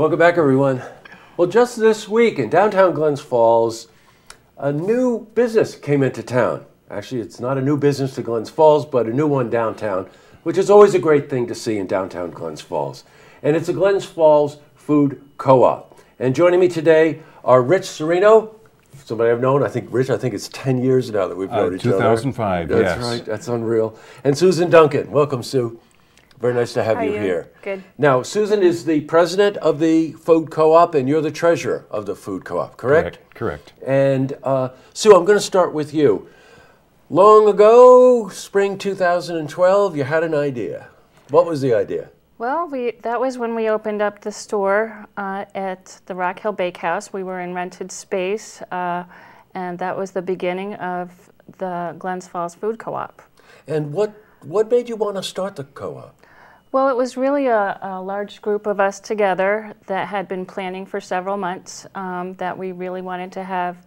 Welcome back, everyone. Well, just this week in downtown Glens Falls, a new business came into town. Actually, it's not a new business to Glens Falls, but a new one downtown, which is always a great thing to see in downtown Glens Falls. And it's a Glens Falls Food Co op. And joining me today are Rich Cirino, somebody I've known. I think, Rich, I think it's 10 years now that we've known Uh, each other. 2005, That's yes. right, that's unreal. And Susan Duncan. Welcome, Sue. Very nice to have How you, you? here. Good. Now, Susan is the president of the Food Co-op, and you're the treasurer of the Food Co-op, correct? Correct. And uh, Sue, I'm going to start with you. Long ago, spring 2012, you had an idea. What was the idea? Well, we that was when we opened up the store uh, at the Rock Hill Bakehouse. We were in rented space, uh, and that was the beginning of the Glens Falls Food Co-op. And what what made you want to start the co-op? Well, it was really a, a large group of us together that had been planning for several months um, that we really wanted to have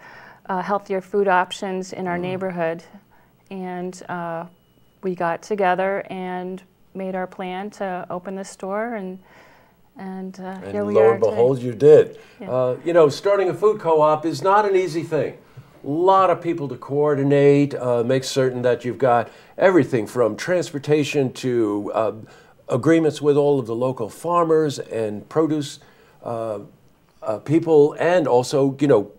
uh, healthier food options in our neighborhood. And uh, we got together and made our plan to open the store, and, and, uh, And here we lo are. and today. behold, you did. Yeah. Uh, you know, starting a food co-op is not an easy thing. A lot of people to coordinate, uh, make certain that you've got everything from transportation to uh, agreements with all of the local farmers and produce uh, uh, people, and also, you know,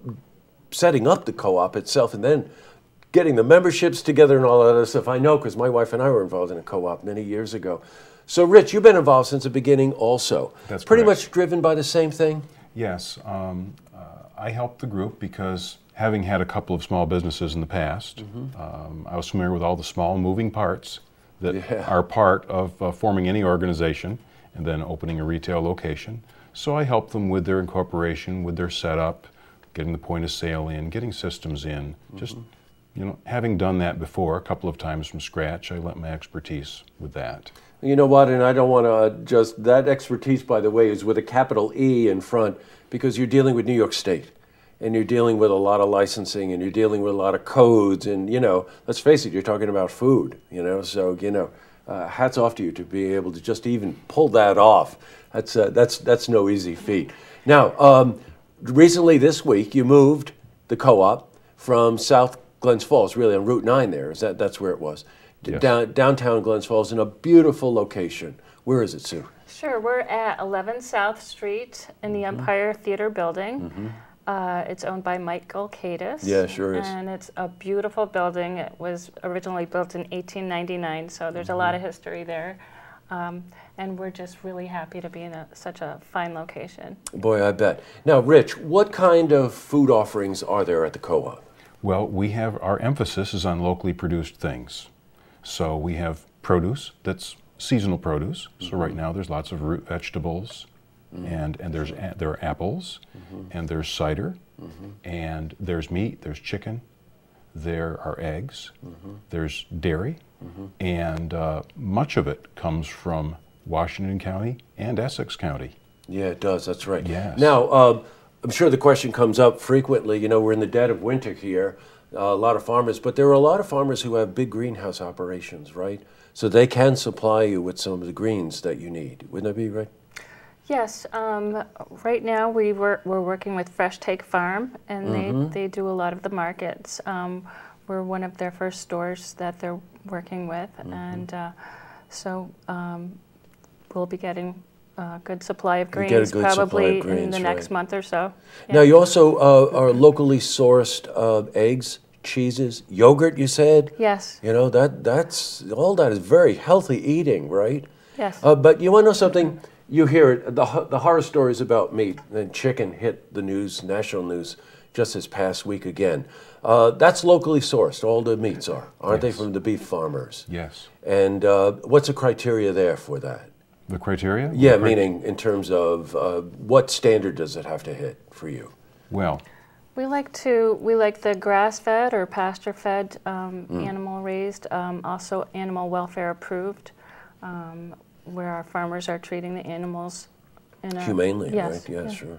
setting up the co-op itself, and then getting the memberships together and all that other stuff. I know because my wife and I were involved in a co-op many years ago. So, Rich, you've been involved since the beginning, also. That's pretty correct. much driven by the same thing. Yes. Um, uh, I helped the group because having had a couple of small businesses in the past, um, I was familiar with all the small moving parts that Yeah. are part of uh, forming any organization and then opening a retail location. So I helped them with their incorporation, with their setup, getting the point of sale in, getting systems in. Just, you know, having done that before a couple of times from scratch, I lent my expertise with that. You know what? And I don't want to just that expertise, by the way, is with a capital E in front because you're dealing with New York State, and you're dealing with a lot of licensing, and you're dealing with a lot of codes, and you know, let's face it, you're talking about food. You know, so you know, uh, hats off to you to be able to just even pull that off. That's uh, that's that's no easy feat. Now, um, recently this week, you moved the co-op from South Glens Falls, really on Route Nine. There is that that's where it was. to Yes. Down, downtown Glens Falls in a beautiful location. Where is it, Sue? Sure, we're at 11 South Street in the Empire Theater Building. Uh, it's owned by Michael Cadis. Yeah, sure is. And it's a beautiful building. It was originally built in 1899, so there's a lot of history there. Um, and we're just really happy to be in a, such a fine location. Boy, I bet. Now, Rich, what kind of food offerings are there at the co-op? Well, we have our emphasis is on locally produced things. So we have produce that's seasonal produce. So right now there's lots of root vegetables, and and there's a, there are apples, and there's cider, and there's meat, there's chicken, there are eggs, there's dairy, and uh, much of it comes from Washington County and Essex County. Yeah, it does. That's right. Yes. Now, um, I'm sure the question comes up frequently. You know, we're in the dead of winter here. Uh, a lot of farmers, but there are a lot of farmers who have big greenhouse operations, right? So they can supply you with some of the greens that you need. Wouldn't that be right? Yes, um, right now we were, we're working with Fresh Take Farm, and they, they do a lot of the markets. Um, we're one of their first stores that they're working with, and uh, so um, we'll be getting a good supply of greens good of probably in the next right. month or so. Now, you also uh, are locally sourced uh, eggs, cheeses, yogurt. You said. Yes, You know that that's all that is very healthy eating, right? yes. Uh, but you want to know something? You hear it, the, the horror stories about meat and chicken hit the news, national news, just this past week again. Uh, that's locally sourced. All the meats are, aren't they, from the beef farmers? Yes. And uh, what's the criteria there for that? The criteria? Yeah, The cri- meaning in terms of uh, what standard does it have to hit for you? Well, We like to we like the grass-fed or pasture-fed um, Mm. animal raised, um, also animal welfare approved, um, where our farmers are treating the animals in a Humanely, yes, right? Yeah, yeah. sure.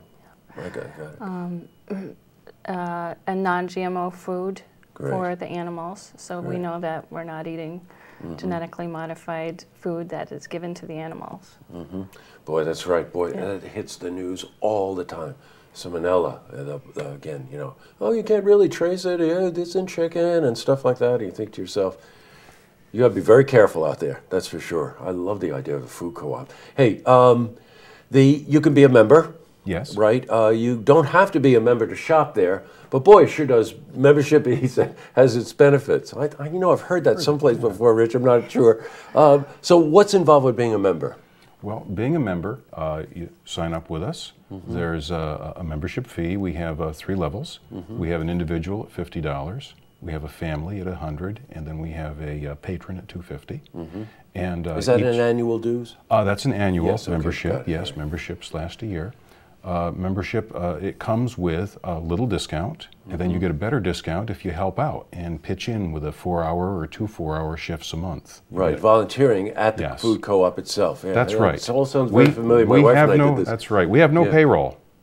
I got, got it. uh, a non-GMO food for the animals. So we know that we're not eating genetically modified food that is given to the animals. Boy, that's right. Boy, and it hits the news all the time. Salmonella, uh, uh, again, you know, oh, you can't really trace it. Yeah, it's in chicken and stuff like that. And you think to yourself, you got to be very careful out there. That's for sure. I love the idea of a food co-op. Hey, um, the you can be a member, Yes. right? Uh, you don't have to be a member to shop there, but boy, it sure does. Membership has its benefits. I, I, you know, I've heard that someplace before, Rich. I'm not sure. Um, so, what's involved with being a member? Well, being a member, uh, you sign up with us. There's a, a membership fee. We have uh, three levels. We have an individual at fifty dollars. We have a family at hundred, and then we have a uh, patron at two And uh, Is that each- an annual dues? Uh, that's an annual Yes, membership. it, yes, memberships last a year. Uh, membership, uh, it comes with a little discount, and then you Mm-hmm. get a better discount if you help out and pitch in with a four-hour or two four-hour shifts a month. Right, volunteering at the Yes. food co-op itself. Yeah, That's yeah, right. It all sounds very familiar. My we wife have no, did this. That's right. We have no Yeah.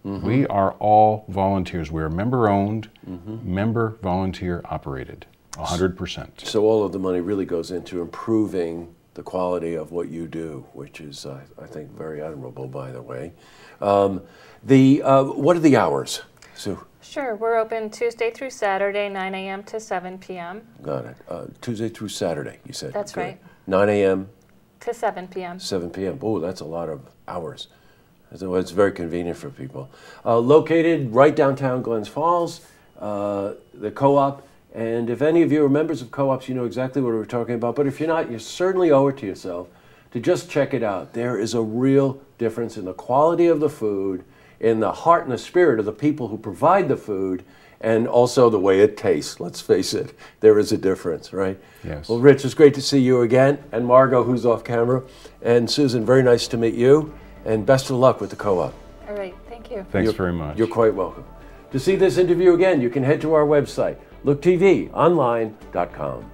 Mm-hmm. We are all volunteers. We are member-owned, Mm-hmm. member volunteer operated, hundred percent. So all of the money really goes into improving the quality of what you do, which is, uh, I think, very admirable, by the way. Um, the uh, what are the hours? Sue, Sure, we're open Tuesday through Saturday, 9 a.m. to 7 p.m. got it. Uh, Tuesday through Saturday, you said. That's Good. right. 9 a.m. to 7 p.m. 7 p.m. Oh, that's a lot of hours. So it's very convenient for people. Uh, located right downtown Glens Falls, uh, the co-op. And if any of you are members of co-ops, you know exactly what we're talking about. But if you're not, you certainly owe it to yourself to just check it out. There is a real difference in the quality of the food, in the heart and the spirit of the people who provide the food, and also the way it tastes. Let's face it, there is a difference, right? Yes. Well, Rich, it's great to see you again, and Margot, who's off camera, and Susan. Very nice to meet you, and best of luck with the co-op. All right, thank you. Thanks You're- very much. You're quite welcome. To see this interview again, you can head to our website, looktvonline.com.